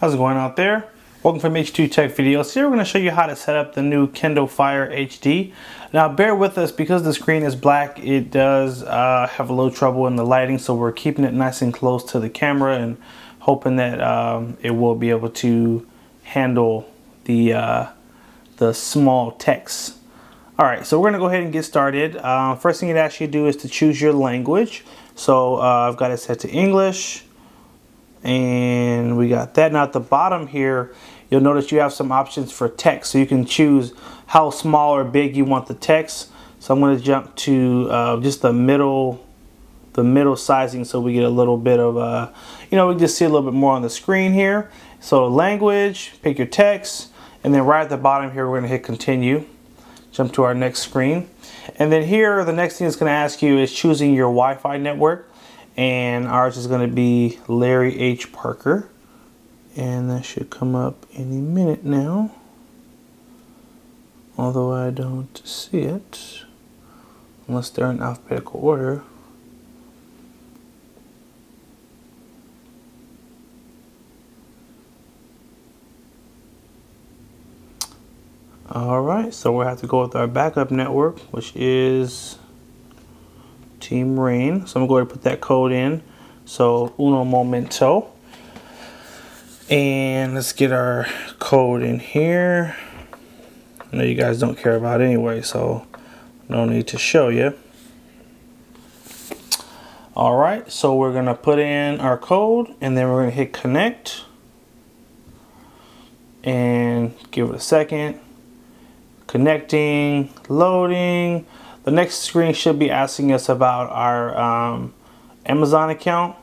How's it going out there? Welcome from H2 Tech Videos. Here we're going to show you how to set up the new Kindle Fire HD. Now bear with us because the screen is black it does uh, have a little trouble in the lighting so we're keeping it nice and close to the camera and hoping that um, it will be able to handle the, uh, the small text. Alright, so we're going to go ahead and get started. Uh, first thing it asks you to do is to choose your language. So uh, I've got it set to English and we got that. Now at the bottom here you'll notice you have some options for text. So you can choose how small or big you want the text. So I'm going to jump to uh, just the middle the middle sizing so we get a little bit of uh, you know we just see a little bit more on the screen here. So language pick your text. And then right at the bottom here we're going to hit continue. Jump to our next screen. And then here the next thing it's going to ask you is choosing your Wi-Fi network and ours is going to be Larry H. Parker. And that should come up any minute now. Although I don't see it unless they're in alphabetical order. Alright, so we'll have to go with our backup network, which is Team Rain. So I'm going to put that code in. So uno momento. And let's get our code in here. I know you guys don't care about anyway, so no need to show you. All right, so we're gonna put in our code and then we're gonna hit connect and give it a second. Connecting, loading. The next screen should be asking us about our um, Amazon account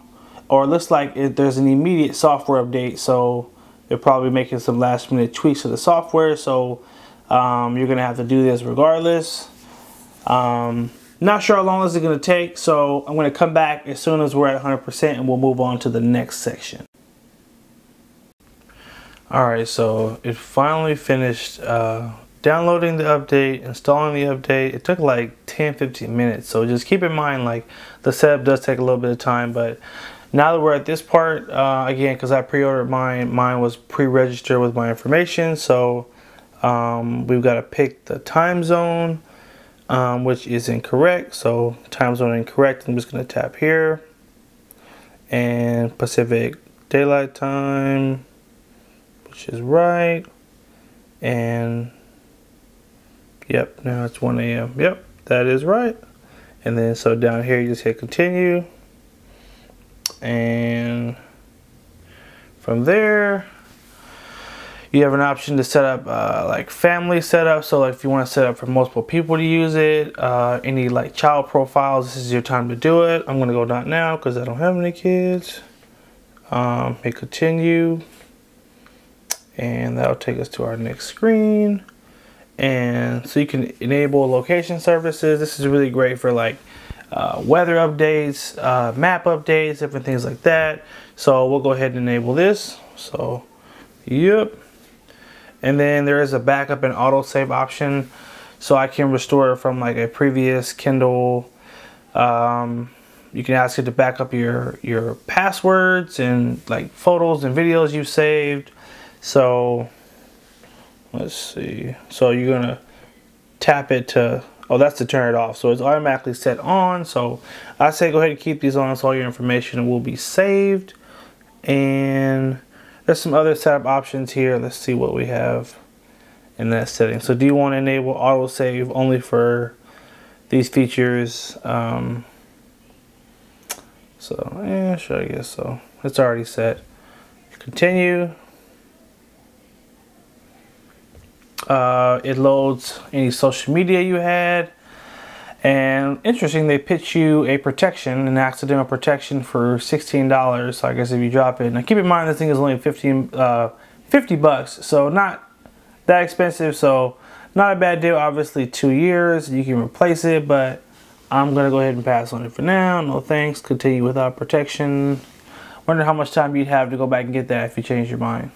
or it looks like it, there's an immediate software update so they're probably making some last minute tweaks to the software so um, you're gonna have to do this regardless. Um, not sure how long this is gonna take so I'm gonna come back as soon as we're at 100% and we'll move on to the next section. Alright so it finally finished uh, downloading the update, installing the update, it took like 10 15 minutes. So just keep in mind like the setup does take a little bit of time, but now that we're at this part, uh, again, because I pre-ordered mine, mine was pre-registered with my information. So um, we've got to pick the time zone, um, which is incorrect. So time zone incorrect. I'm just going to tap here and Pacific Daylight Time, which is right. And yep, now it's 1 a.m. Yep, that is right. And then so down here, you just hit continue. And from there you have an option to set up uh, like family setup. So like if you want to set up for multiple people to use it uh, any like child profiles this is your time to do it. I'm gonna go down now because I don't have any kids. Um, hit continue. And that'll take us to our next screen and so you can enable location services this is really great for like uh, weather updates, uh, map updates, different things like that. So we'll go ahead and enable this. So, yep. And then there is a backup and autosave option. So I can restore it from like a previous Kindle. Um, you can ask it to back up your, your passwords and like photos and videos you saved. So let's see. So you're gonna tap it to Oh, that's to turn it off. So it's automatically set on. So I say go ahead and keep these on so all your information will be saved. And there's some other setup options here. Let's see what we have in that setting. So do you want to enable autosave only for these features? Um, so yeah, sure, I guess so. It's already set. Continue. Uh, it loads any social media you had. And interesting, they pitch you a protection, an accidental protection for $16. So I guess if you drop it. Now keep in mind this thing is only 15, uh, 50 bucks. So not that expensive. So not a bad deal. Obviously two years, you can replace it. But I'm to go ahead and pass on it for now. No thanks. Continue without protection. Wonder how much time you'd have to go back and get that if you change your mind.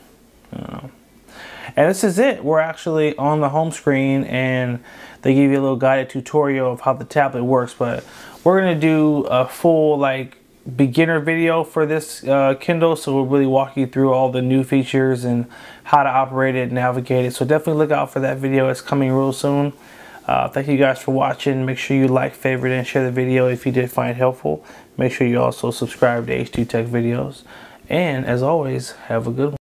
And this is it. We're actually on the home screen and they give you a little guided tutorial of how the tablet works. But we're going to do a full like beginner video for this uh, Kindle, so we'll really walk you through all the new features and how to operate it, navigate it. So definitely look out for that video. It's coming real soon. Uh, thank you guys for watching. Make sure you like, favorite, and share the video if you did find helpful. Make sure you also subscribe to H2 Tech videos. And as always, have a good one.